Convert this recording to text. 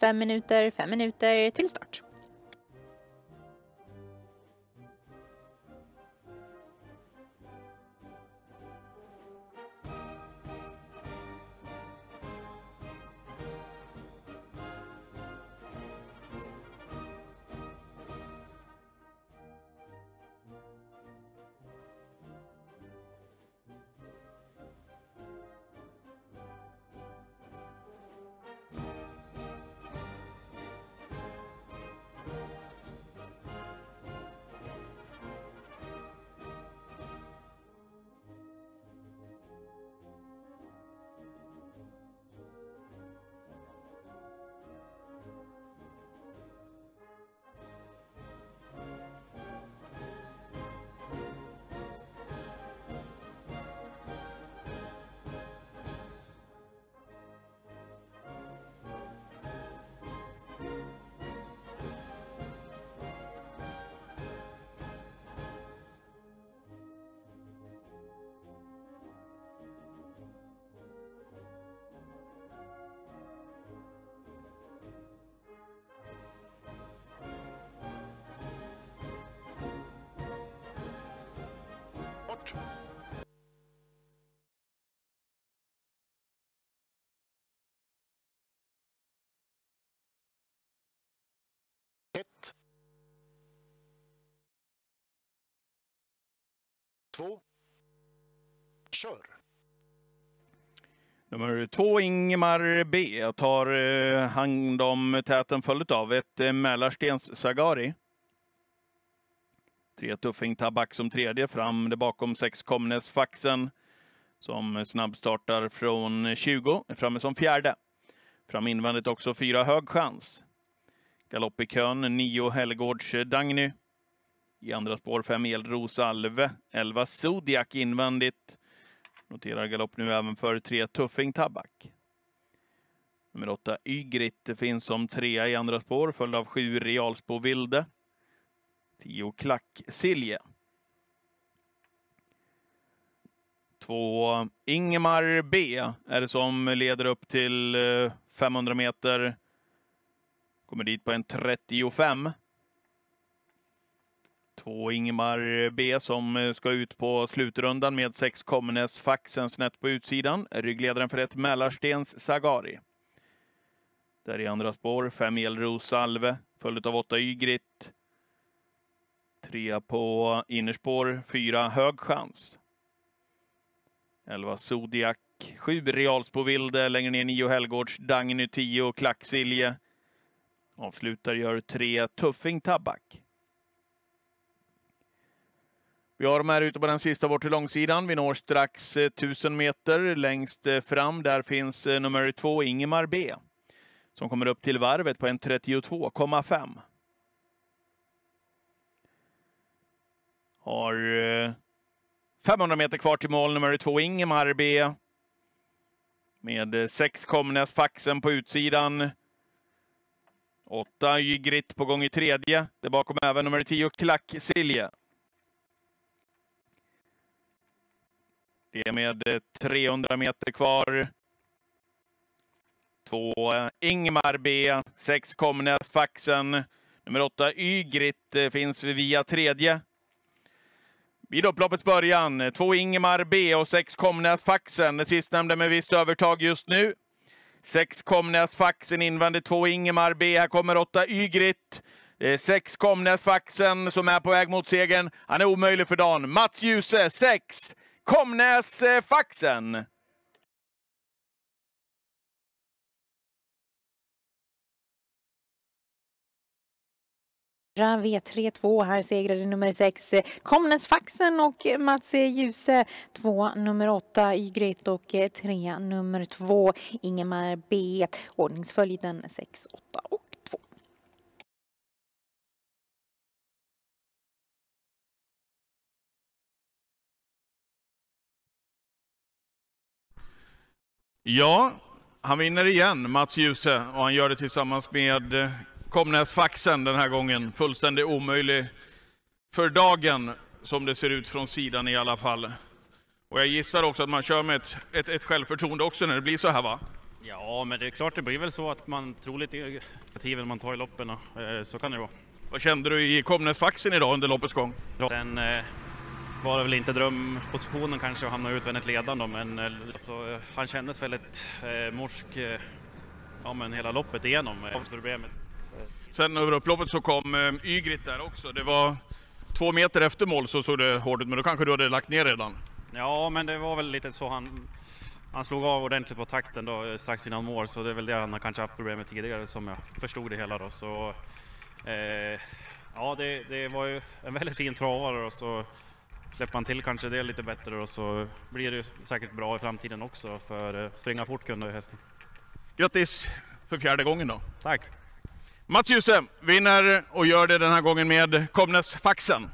fem minuter, fem minuter till start. Två. Kör. Nummer två, Ingmar B, tar eh, hand om täten följt av ett eh, Mälarstens Sagari. Tre Tuffing Tabak som tredje, fram där bakom sex Komnes Faxen som snabbstartar från 20, är framme som fjärde. Fram invändigt också fyra Hög chans. Galopp i kön, nio Helgårds Dagny. I andra spår fem Elros Alve, elva Zodiac invändigt. Noterar galopp nu även för tre Tuffing Tabak. Nummer åtta Ygrit finns som trea i andra spår, följd av sju Realsbo Vilde. Tio Klack Silje. Två Ingemar B är det som leder upp till eh, 500 meter. Kommer dit på en 35. Två Ingemar B som eh, ska ut på slutrundan med sex Komnes Faxen snett på utsidan. Ryggledaren för ett Mälarstens Sagari. Där i andra spår fem Elros Salve, följd av åtta Ygrit. Trea på innerspår, fyra Hög chans. Elva Zodiac, sju Realsbovilde, längre ner nio Helgårds, Dagny tio Klacksilje. Avslutar gör tre Tuffing Tabak. Vi har de här ute på den sista bort till långsidan. Vi når strax eh, 1000 meter. Längst eh, fram där finns eh, nummer två Ingemar B. Som kommer upp till varvet på en 32,5. Har 500 meter kvar till mål. Nummer två Ingemar B. Med sex Komnes Faxen på utsidan. Åtta Ygritt på gång i tredje. Där bakom även nummer 10 Klack Silje. Det är med eh, 300 meter kvar. Två eh, Ingmar B, sex Komnäs-faxen. Nummer åtta Ygrit, eh, finns via tredje. Vid upploppets början, två Ingmar B och sex Komnäs-faxen. Det sistnämnda med visst övertag just nu. Sex Komnäs-faxen invändigt, två Ingemar B. Här kommer åtta Ygrit. Sex Komnäs-faxen som är på väg mot segern. Han är omöjlig för dagen. Mats Djuse, sex Komnäs-faxen. V32, här segrade nummer 6 Komnäsfaxen och Mats Djuse. 2, nummer 8 Ygritt och eh, 3, nummer 2 Ingemar B. Ordningsföljden 6-8. Ja, han vinner igen, Mats Djuse, och han gör det tillsammans med eh, Komnes Faxen den här gången. Fullständigt omöjlig för dagen, som det ser ut från sidan i alla fall. Och jag gissar också att man kör med ett, ett, ett självförtroende också när det blir så här va? Ja, men det är klart det blir väl så att man tror lite initiativen man tar i loppen. Eh, så kan det vara. Vad kände du i Komnäsfaxen idag under loppets gång? Sen eh, var det väl inte drömpositionen kanske att hamna utvändigt ledande men eh, så, han kändes väldigt eh, morsk eh, ja, men hela loppet igenom. Eh, problemet. Sen över upploppet så kom eh, Ygritte där också. Det var två meter efter mål så såg det hårt ut, men då kanske du hade lagt ner redan? Ja, men det var väl lite så han han slog av ordentligt på takten då, strax innan mål, så det är väl det han har kanske haft problem med tidigare som jag förstod det hela. Då. Så, eh, ja, det, det, var ju en väldigt fin travare och så släpper han till kanske det lite bättre och så blir det säkert bra i framtiden också för eh, springa fort kunde hästen. Grattis för fjärde gången då. Tack! Mats Djuse vinner och gör det den här gången med Komnes Faxen.